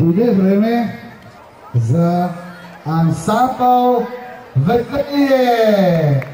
Дойде време за ансамбъл Ветлие!